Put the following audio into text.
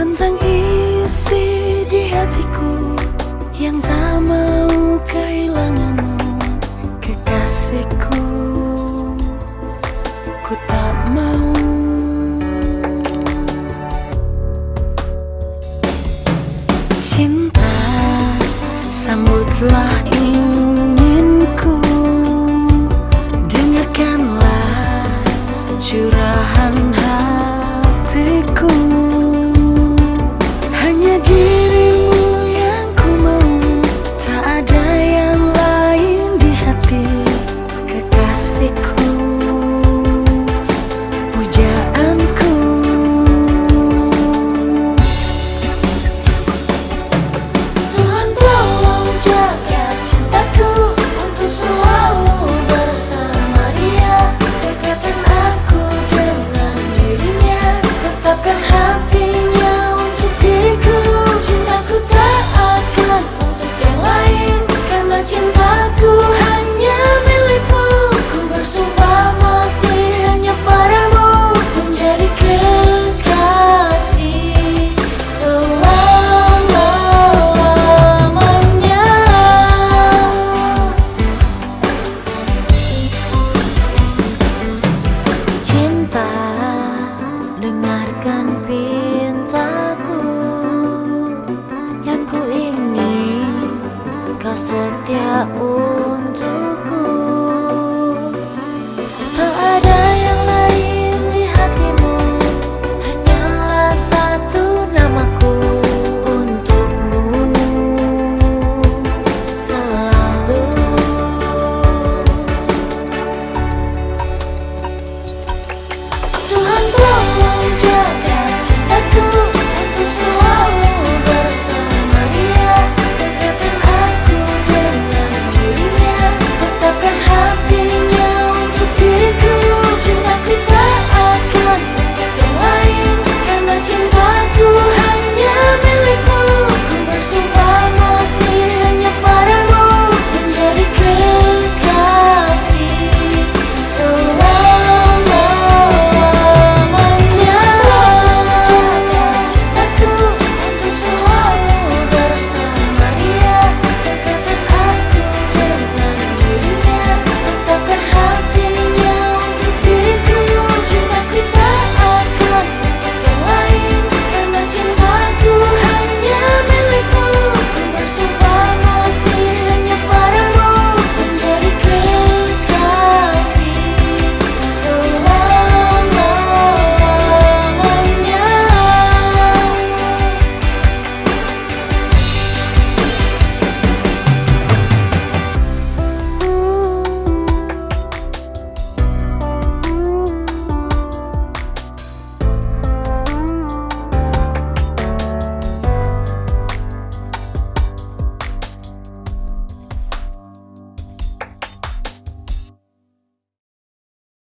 tentang isi di hatiku yang tak mau kehilanganmu kekasihku. Ku tak mau. Cinta sambutlah Kau setia untukku.